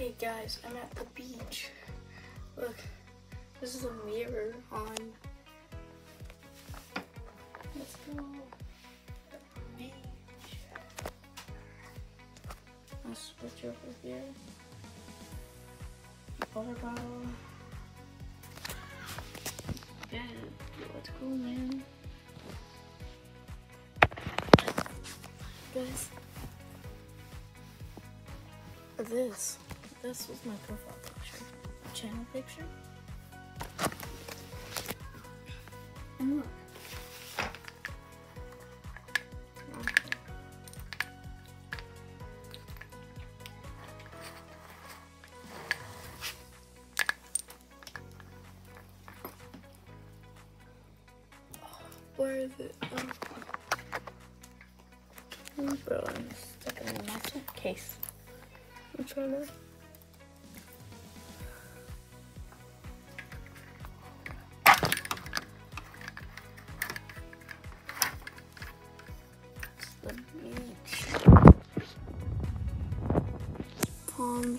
Okay, guys, I'm at the beach. Look, this is a mirror on. Let's go. Beach. I'll switch over here. Water bottle. Yeah, let's go, man. Guys, this, this was my profile picture, channel picture. And look. Where is it? Oh. Bro, I'm it in my case. I'm trying to.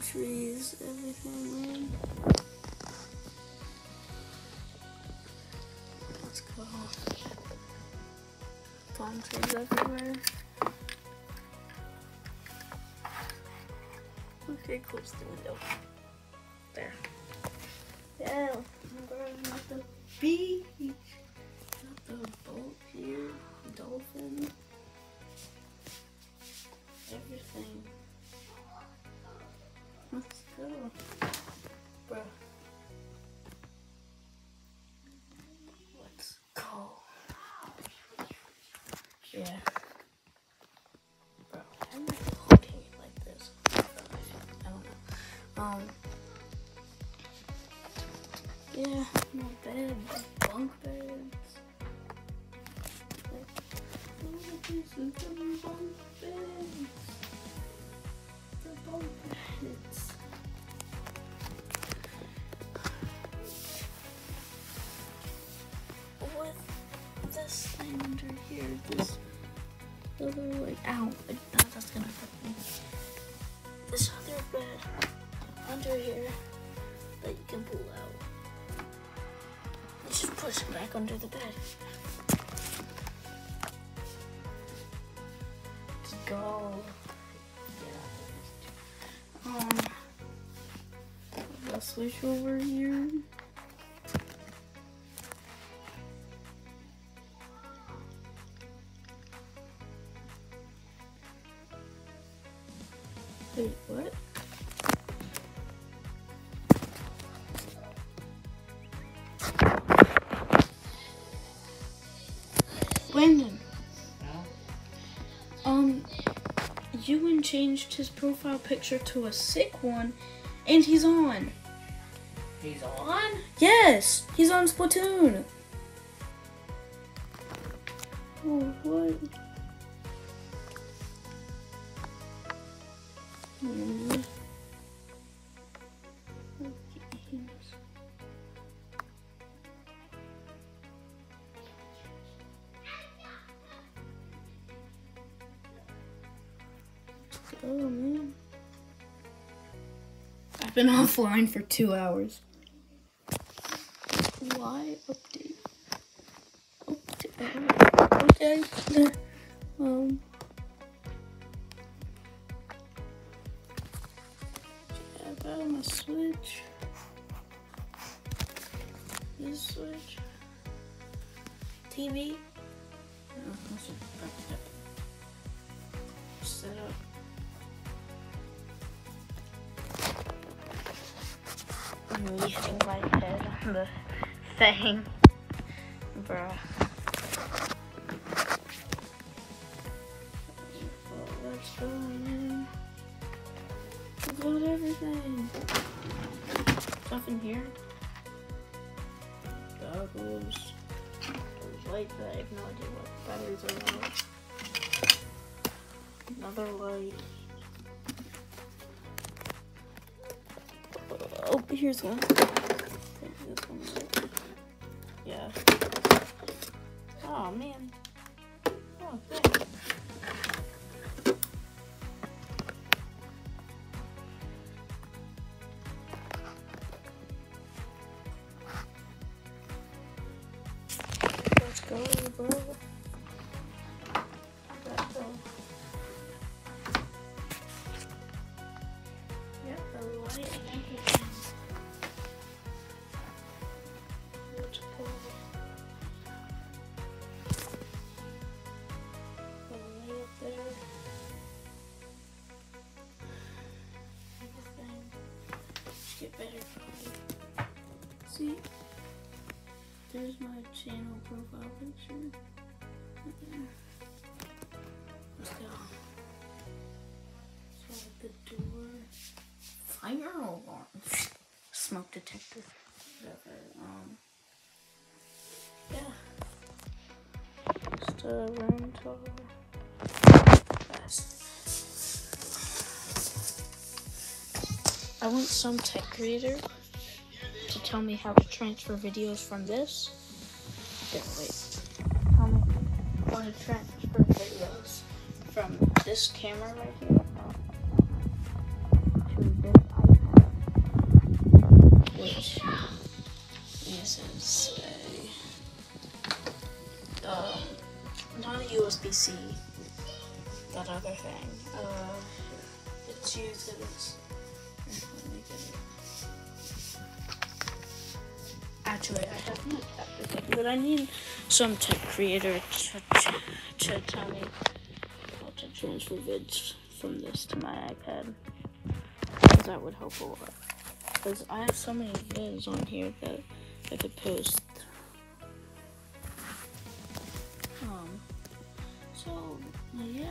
Trees, everything, man. Let's go. Palm trees everywhere. Okay, close the window. There. Yeah, I'm at the beach. Got the boat here, dolphin, Yeah. Bro, am I looking like this? I don't know. Um. Yeah, my bed, bunk beds. Like, oh, bunk beds. Like, ow, that's gonna hurt me. This other bed under here that you can pull out. You just push it back under the bed. Let's go. Yeah. Um, I'll switch over here. Wait, what? Brandon. Um, Ewan changed his profile picture to a sick one, and he's on. He's on? Yes, he's on Splatoon. Oh, what? Okay. Oh man. I've been offline for two hours. Why update? Update. Okay. Um. Switch. This switch. TV. Oh. Set up. me hitting my head on the thing. Bruh. Well, let's go in. We got everything. Stuff in here. Goggles. Those lights that I have no idea what batteries are on. Another light. Oh, here's one. One. Yeah. going, bro. There's my channel profile picture. Let's go. So the door. Fire alarm. Smoke detector. Whatever. Um. Yeah. Just a rental. I want some tech creator to tell me how to transfer videos from this. Yeah, wait. Tell me how to transfer videos from this camera right here to this iPad, which uses a not a USB-C, that other thing. Uh, it's used Actually, I have my everything, but I need some tech creator to, to, to tell me how to transfer vids from this to my iPad. Because that would help a lot. Because I have so many vids on here that I could post. Um, so, yeah.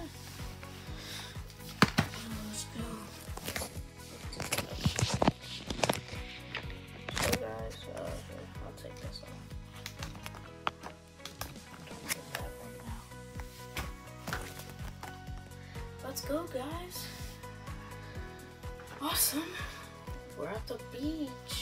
Go, guys. Awesome. We're at the beach.